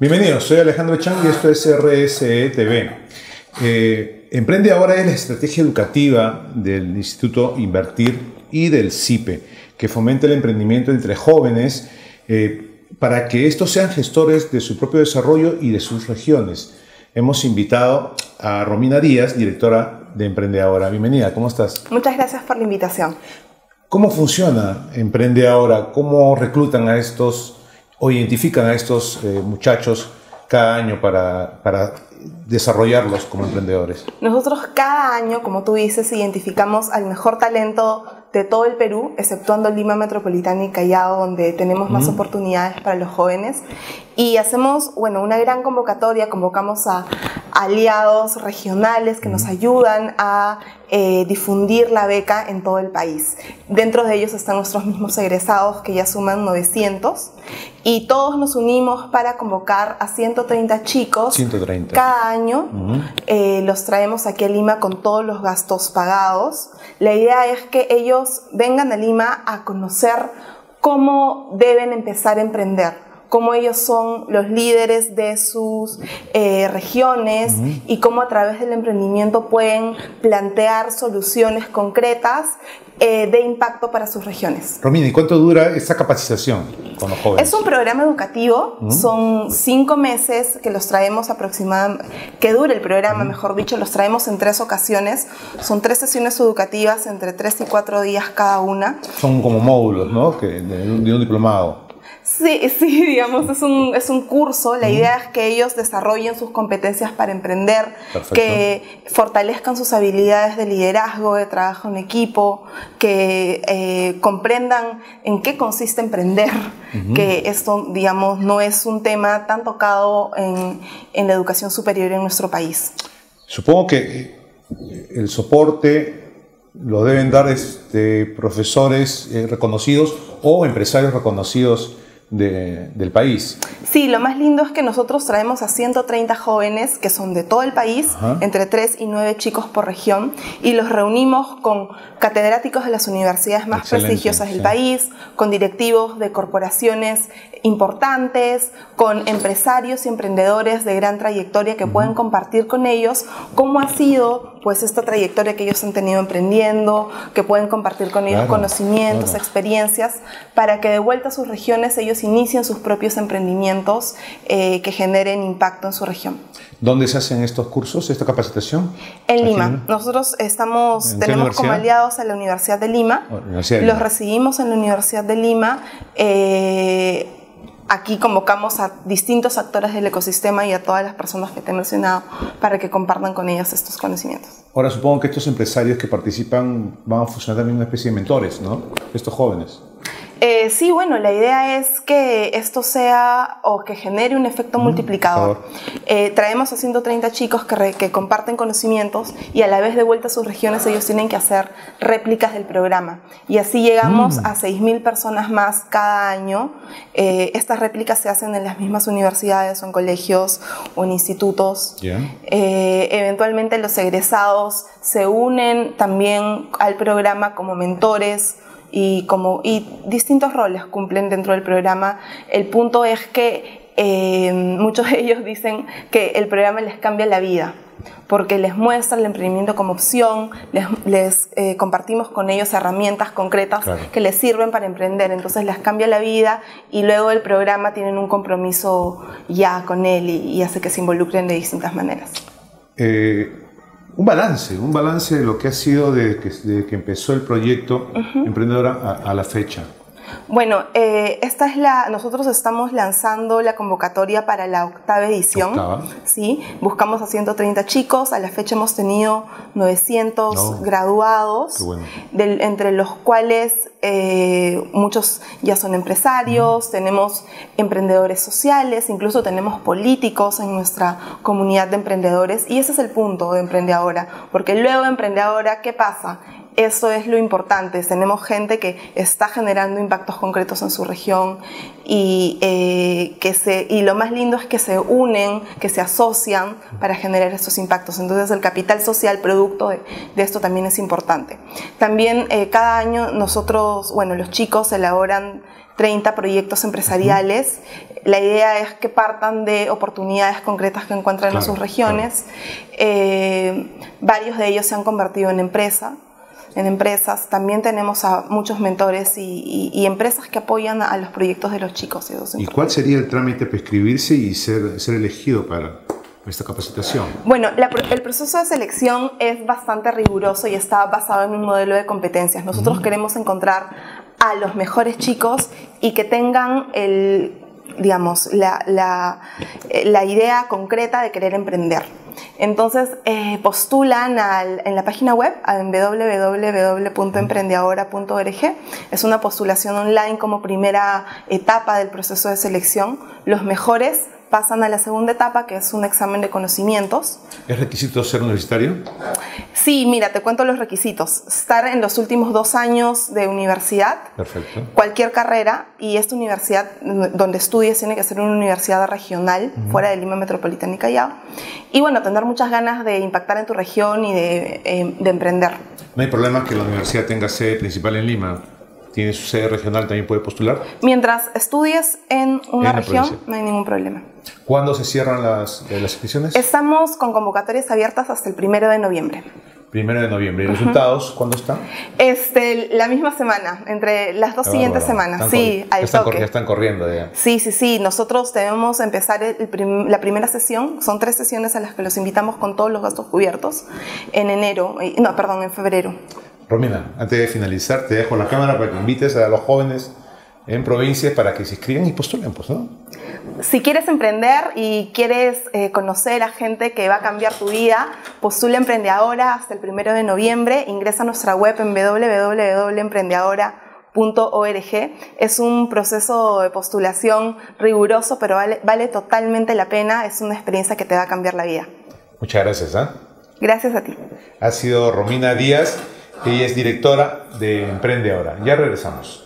Bienvenidos, soy Alejandro Chang y esto es RSE TV. Eh, Emprende ahora es la estrategia educativa del Instituto Invertir y del CIPE, que fomenta el emprendimiento entre jóvenes eh, para que estos sean gestores de su propio desarrollo y de sus regiones. Hemos invitado a Romina Díaz, directora de Emprende Ahora. Bienvenida, ¿cómo estás? Muchas gracias por la invitación. ¿Cómo funciona Emprende Ahora? ¿Cómo reclutan a estos o identifican a estos eh, muchachos cada año para, para desarrollarlos como emprendedores? Nosotros cada año, como tú dices, identificamos al mejor talento de todo el Perú, exceptuando Lima Metropolitana y Callao, donde tenemos más oportunidades para los jóvenes. Y hacemos, bueno, una gran convocatoria, convocamos a aliados regionales que nos ayudan a eh, difundir la beca en todo el país. Dentro de ellos están nuestros mismos egresados, que ya suman 900, y todos nos unimos para convocar a 130 chicos 130. cada año. Eh, los traemos aquí a Lima con todos los gastos pagados. La idea es que ellos vengan a Lima a conocer cómo deben empezar a emprender cómo ellos son los líderes de sus eh, regiones y cómo a través del emprendimiento pueden plantear soluciones concretas eh, de impacto para sus regiones. Romina, ¿y cuánto dura esta capacitación con los jóvenes? Es un programa educativo, son cinco meses que los traemos aproximadamente, que dura el programa, mejor dicho, los traemos en tres ocasiones, son tres sesiones educativas entre tres y cuatro días cada una. Son como módulos, ¿no? Que, de, de un diplomado. Sí, sí, digamos, es un, es un curso. La idea es que ellos desarrollen sus competencias para emprender, Perfecto. que fortalezcan sus habilidades de liderazgo, de trabajo en equipo, que eh, comprendan en qué consiste emprender, que esto, digamos, no es un tema tan tocado en, en la educación superior en nuestro país. Supongo que eh, el soporte lo deben dar este, profesores eh, reconocidos o empresarios reconocidos de- del país. Sí, lo más lindo es que nosotros traemos a 130 jóvenes que son de todo el país, Ajá. entre 3 y 9 chicos por región, y los reunimos con catedráticos de las universidades más Excelente, prestigiosas del sí. país, con directivos de corporaciones importantes, con empresarios y emprendedores de gran trayectoria que pueden compartir con ellos cómo ha sido pues esta trayectoria que ellos han tenido emprendiendo, que pueden compartir con ellos Claro, conocimientos, claro. experiencias para que de vuelta a sus regiones ellos inicien sus propios emprendimientos eh, que generen impacto en su región. ¿Dónde se hacen estos cursos, esta capacitación? En Aquí Lima, nosotros estamos, ¿En qué tenemos como aliados a la Universidad de Lima, Oh, Universidad de los Lima. recibimos en la Universidad de Lima. eh, aquí convocamos a distintos actores del ecosistema y a todas las personas que te he mencionado para que compartan con ellos estos conocimientos. Ahora supongo que estos empresarios que participan van a funcionar también una especie de mentores, ¿no? Estos jóvenes. Eh, sí, bueno, la idea es que esto sea o que genere un efecto multiplicador. Eh, traemos a 130 chicos que, re- que comparten conocimientos y a la vez de vuelta a sus regiones ellos tienen que hacer réplicas del programa. Y así llegamos a 6.000 personas más cada año. Eh, estas réplicas se hacen en las mismas universidades o en colegios o en institutos. Eventualmente los egresados se unen también al programa como mentores y, como, y distintos roles cumplen dentro del programa. El punto es que eh, muchos de ellos dicen que el programa les cambia la vida porque les muestra el emprendimiento como opción, les, les, eh, compartimos con ellos herramientas concretas Claro. que les sirven para emprender, entonces les cambia la vida y luego el programa tienen un compromiso ya con él y, y hace que se involucren de distintas maneras. Eh, un balance, un balance de lo que ha sido desde que, que empezó el proyecto Emprendedora a, a la fecha. Bueno, eh, esta es la. Nosotros estamos lanzando la convocatoria para la octava edición. Octava. Sí, buscamos a 130 chicos. A la fecha hemos tenido 900 No. graduados, Qué bueno. del- entre los cuales eh, muchos ya son empresarios. Tenemos emprendedores sociales, incluso tenemos políticos en nuestra comunidad de emprendedores. Y ese es el punto de Emprende Ahora, porque luego de Emprende Ahora, ¿qué pasa? Eso es lo importante. Tenemos gente que está generando impactos concretos en su región y, eh, que se, y lo más lindo es que se unen, que se asocian para generar estos impactos. Entonces el capital social producto de, esto también es importante. También eh, cada año nosotros, bueno, los chicos elaboran 30 proyectos empresariales. La idea es que partan de oportunidades concretas que encuentran en sus regiones. Eh, varios de ellos se han convertido en empresa en empresas. También tenemos a muchos mentores y, empresas que apoyan a, los proyectos de los chicos. ¿Y cuál sería el trámite para inscribirse y ser, ser elegido para esta capacitación? Bueno, el proceso de selección es bastante riguroso y está basado en un modelo de competencias. Nosotros queremos encontrar a los mejores chicos y que tengan el, digamos, la, la, la idea concreta de querer emprender. Entonces eh, postulan en la página web en www.emprendeahora.org. Es una postulación online como primera etapa del proceso de selección. Los mejores pasan a la segunda etapa, que es un examen de conocimientos. ¿Es requisito ser universitario? Sí, mira, te cuento los requisitos. Estar en los últimos dos años de universidad. Perfecto. Cualquier carrera, y esta universidad donde estudies tiene que ser una universidad regional, fuera de Lima Metropolitana y Callao. Y bueno, tener muchas ganas de impactar en tu región y de, eh, de emprender. No hay problema que la universidad tenga sede principal en Lima tiene su sede regional, también puede postular. Mientras estudies en una región, no hay ningún problema. ¿Cuándo se cierran las, eh, las inscripciones? Estamos con convocatorias abiertas hasta el primero de noviembre. Primero de noviembre. ¿Y resultados cuándo están? Este, la misma semana, entre las dos siguientes semanas. sí, al ya toque. ya están corriendo ya. Sí, sí, sí. Nosotros debemos empezar la primera sesión. Son tres sesiones a las que los invitamos con todos los gastos cubiertos en enero, no, perdón, en febrero. Romina, antes de finalizar, te dejo la cámara para que invites a los jóvenes en provincias para que se inscriban y postulen, pues, ¿no? Si quieres emprender y quieres eh, conocer a gente que va a cambiar tu vida, postula Emprende Ahora hasta el primero de noviembre. Ingresa a nuestra web en www.emprendeahora.org. Es un proceso de postulación riguroso, pero vale, vale totalmente la pena. Es una experiencia que te va a cambiar la vida. Muchas gracias. ¿eh? Gracias a ti. Ha sido Romina Díaz. Ella es directora de Emprende Ahora. Ya regresamos.